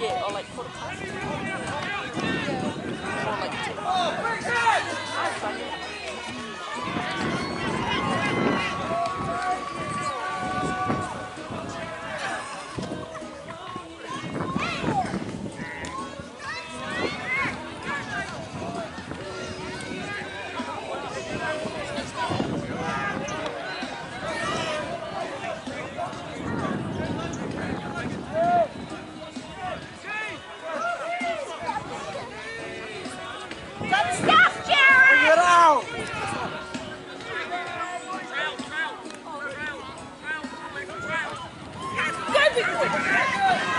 Yeah, or like quarter past. Good stuff, Jared! Bring out! Good, good.